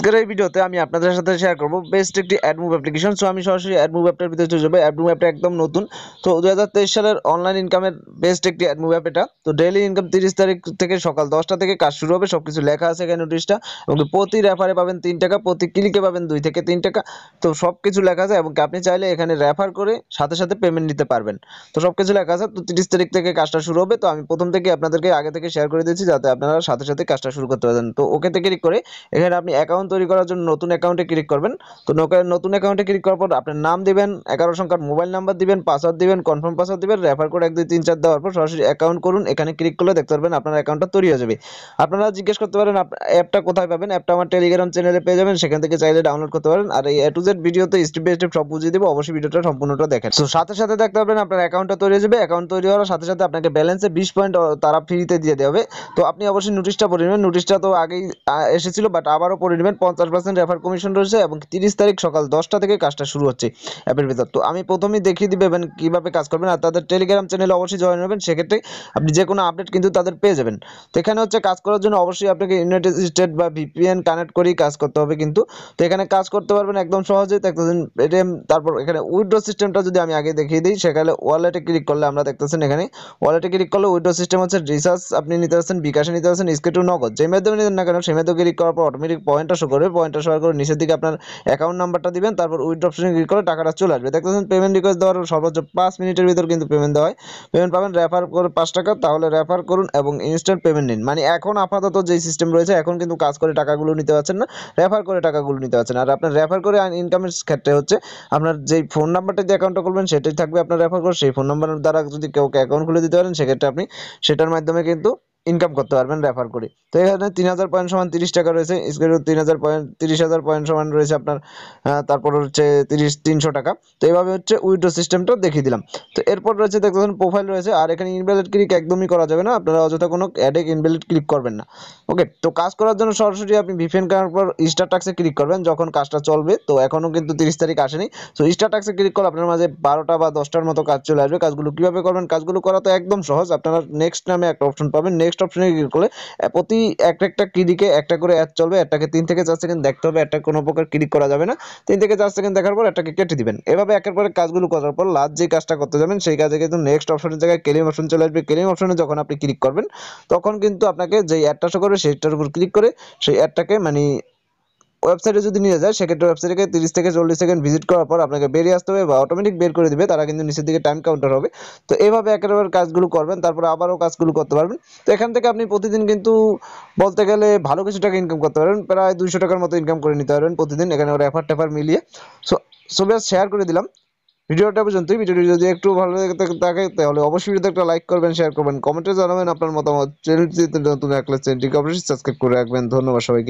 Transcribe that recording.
আজকের এই ভিডিওতে আমি আপনাদের সাথে শেয়ার করব বেস্ট একটি অ্যাডমুভ অ্যাপ্লিকেশন সো আমি সরাসরি অ্যাডমুভ অ্যাপটার ভিতরে চলে যাব। অ্যাডমুভ অ্যাপটা একদম নতুন। তো দু হাজার তেইশ সালের অনলাইন ইনকামের বেস্ট একটি অ্যাডমুভ অ্যাপ এটা। তো ডেইলি ইনকাম তিরিশ তারিখ থেকে সকাল দশটা থেকে কাজ শুরু হবে। সব কিছু লেখা আছে এখানে নোটিশটা এবং প্রতি রেফারে পাবেন তিন টাকা, প্রতি ক্লিকে পাবেন দুই থেকে তিন টাকা। তো সব কিছু লেখা আছে এবং আপনি চাইলে এখানে রেফার করে সাথে সাথে পেমেন্ট নিতে পারবেন। তো সব কিছু লেখা আছে। তো, তিরিশ তারিখ থেকে কাজটা শুরু হবে। তো, আমি প্রথম থেকে আপনাদেরকে আগে থেকে শেয়ার করে দিয়েছি যাতে আপনারা সাথে সাথে কাজটা শুরু করতে পারেন। তো ওকেতে ক্লিক করে এখানে আপনি অ্যাকাউন্ট তৈরি করার জন্য নতুন অ্যাকাউন্টে ক্লিক করবেন। তো নতুন অ্যাকাউন্টে ক্লিক করার পর আপনার নাম দিবেন, এগারো সংখ্যার মোবাইল নাম্বার দিবেন পাসওয়ার্ড দিবেন কনফার্ম পাসওয়ার্ড দিবেন রেফার করে এক, দুই, তিন, চার দেওয়ার পর সরাসরি অ্যাকাউন্ট করুন। এখানে ক্লিক করলে দেখতে পারবেন আপনার অ্যাকাউন্টটা তৈরি হয়ে যাবে। আপনারা জিজ্ঞেস করতে পারেন অ্যাপটা কোথায় পাবেন? অ্যাপটা আমার টেলিগ্রাম চ্যানেলে পেয়ে যাবেন। সেখান থেকে চাইলে ডাউনলোড করতে পারেন। আর এই এ টু জেড ভিডিওতে স্টেপ বাই স্টেপ সব বুঝিয়ে দেবো। অবশ্যই ভিডিওটা সম্পূর্ণটা দেখেন। তো সাথে সাথে দেখতে পারবেন আপনার অ্যাকাউন্টটা তৈরি হয়ে যাবে। অ্যাকাউন্ট তৈরি হওয়ার সাথে সাথে আপনাকে ব্যালেন্সে বিশ পয়েন্ট তারা ফ্রিতে দিয়ে দেবে তো আপনি অবশ্যই নোটিশটা পড়ে নেবেন। নোটিশটা তো আগেই এসেছিল বাট আবারও পড়ে নেবেন। পঞ্চাশ পার্সেন্ট রেফার কমিশন রয়েছে এবং তিরিশ তারিখ সকাল দশটা থেকে কাজটা শুরু হচ্ছে অ্যাপের ভিতর তো আমি প্রথমেই দেখিয়ে দিবেন কীভাবে কাজ করবেন আর তাদের টেলিগ্রাম চ্যানেলে অবশ্যই জয়েন হবেন। সেক্ষেত্রে আপনি যে কোনো আপডেট কিন্তু তাদের পেয়ে যাবেন। তো এখানে হচ্ছে কাজ করার জন্য অবশ্যই আপনাকে ইউনাইটেড স্টেট বা ভিপিএন কানেক্ট করেই কাজ করতে হবে কিন্তু। তো এখানে কাজ করতে পারবেন একদম সহজে। দেখতেছেন এটিএম তারপর এখানে উইড্রো সিস্টেমটা যদি আমি আগে দেখিয়ে দিই, সেখানে ওয়ালেটে ক্লিক করলে আমরা দেখতেছেন এখানে ওয়ালেটে ক্লিক করলে উইড্রো সিস্টেম হচ্ছে রিচার্জ আপনি নিতে পারছেন, বিকাশে নিতে পারছেন স্কে টু নগদ। যে মাধ্যমে নিতেন না কেন সেই মাধ্যমে ক্লিক করার পর অটোমেটিক পয়েন্টটা শো করবে পয়েন্টটা শো করে নিচের দিকে আপনার অ্যাকাউন্ট নাম্বারটা দিবেন, তারপর উইড্রো অপশনে ক্লিক করে টাকাটা চলে আসবে। দেখতেছেন পেমেন্ট রিকোয়েস্ট দেওয়ার সর্বোচ্চ পাঁচ মিনিটের ভিতর কিন্তু পেমেন্ট দেওয়া হয়। পেমেন্ট পাবেন রেফার করে পাঁচ টাকা, তাহলে রেফার করুন এবং ইনস্ট্যান্ট পেমেন্ট নিন। মানে এখন আপাতত যে সিস্টেম রয়েছে, এখন কিন্তু কাজ করে টাকাগুলো নিতে পারছেন না রেফার করে টাকাগুলো নিতে পারছেন আর আপনার রেফার করে ইনকামের ক্ষেত্রে হচ্ছে, আপনার যেই ফোন নাম্বারটা দিয়ে অ্যাকাউন্টটা খুলবেন, সেটাই থাকবে আপনার রেফার করে। সেই ফোন নাম্বারের দ্বারা যদি কেউ অ্যাকাউন্ট খুলে দিতে পারেন, সেক্ষেত্রে আপনি সেটার মাধ্যমে কিন্তু ইনকাম করতে পারবেন রেফার করে। তো এখানে তিন হাজার পয়েন্ট সমান তিরিশ টাকা রয়েছে স্কেল তিন হাজার পয়েন্ট তিরিশ হাজার পয়েন্ট সমান রয়েছে আপনার তারপর হচ্ছে তিরিশ, তিনশো টাকা। তো এইভাবে হচ্ছে উইড্রো সিস্টেমটা দেখিয়ে দিলাম। তো এরপর রয়েছে দেখতেছেন প্রোফাইল রয়েছে, আর এখানে ইনভ্যালিড ক্লিক একদমই করা যাবে না, আপনারা অযথা কোনো অ্যাডে ইনভ্যালিড ক্লিক করবেন না। ওকে তো কাজ করার জন্য সরাসরি আপনি ভিফেন করার পর স্টার টাক্সে ক্লিক করবেন, যখন কাজটা চলবে, তো এখনও কিন্তু তিরিশ তারিখ আসেনি। তো স্টার টাক্সে ক্লিক করলে আপনার মাঝে বারোটা বা দশটার মতো কাজ চলে আসবে। কাজগুলো কীভাবে করবেন? কাজগুলো করা তো একদম সহজ, আপনারা নেক্সট নামে একটা অপশন পাবেন নেক্সট অপশনে ক্লিক করলে প্রতি এক একটা ক্লিকে একটা করে অ্যাড চলবে, একটাকে তিন থেকে চার সেকেন্ড দেখতে হবে, একটা কোনো প্রকার ক্লিক করা যাবে না। তিন থেকে চার সেকেন্ড দেখার পর একটাকে কেটে দিবেন। এভাবে একের পরে কাজগুলো করার পর লাস্ট যে কাজটা করতে যাবেন, সেই কাজে কিন্তু নেক্সট অপশনের জায়গায় ক্লেম অপশন চলে আসবে। ক্লেম অপশনে যখন আপনি ক্লিক করবেন, তখন কিন্তু আপনাকে যে অ্যাডটা শো করবে, সেইটার উপর ক্লিক করে সেই অ্যাডটাকে মানে ওয়েবসাইটে যদি নিয়ে যায়, সেক্ষেত্রে ওয়েবসাইটে তিরিশ থেকে চল্লিশ সেকেন্ড ভিজিট করার পর আপনাকে বেরিয়ে আসতে হবে বা অটোমেটিক বের করে দিবে, তারা কিন্তু নিচের দিকে টাইম কাউন্টার হবে। তো এইভাবে একেবারে কাজগুলো করবেন, তারপরে আবারও কাজগুলো করতে পারবেন। তো এখান থেকে আপনি প্রতিদিন কিন্তু বলতে গেলে ভালো কিছু টাকা ইনকাম করতে পারবেন প্রায় দুইশো টাকার মতো ইনকাম করে নিতে পারবেন প্রতিদিন, এখানে রেফার টেফার মিলিয়ে। সো সো শেয়ার করে দিলাম। ভিডিওটা পর্যন্তই, ভিডিওটি যদি একটু ভালো লেগে থাকে থাকে, তাহলে অবশ্যই ভিডিওতে একটা লাইক করবেন শেয়ার করবেন কমেন্টে জানাবেন আপনার মতামত। চ্যানেলটি নতুন একলা চ্যানেলটিকে অবশ্যই সাবস্ক্রাইব করে রাখবেন। ধন্যবাদ সবাইকে।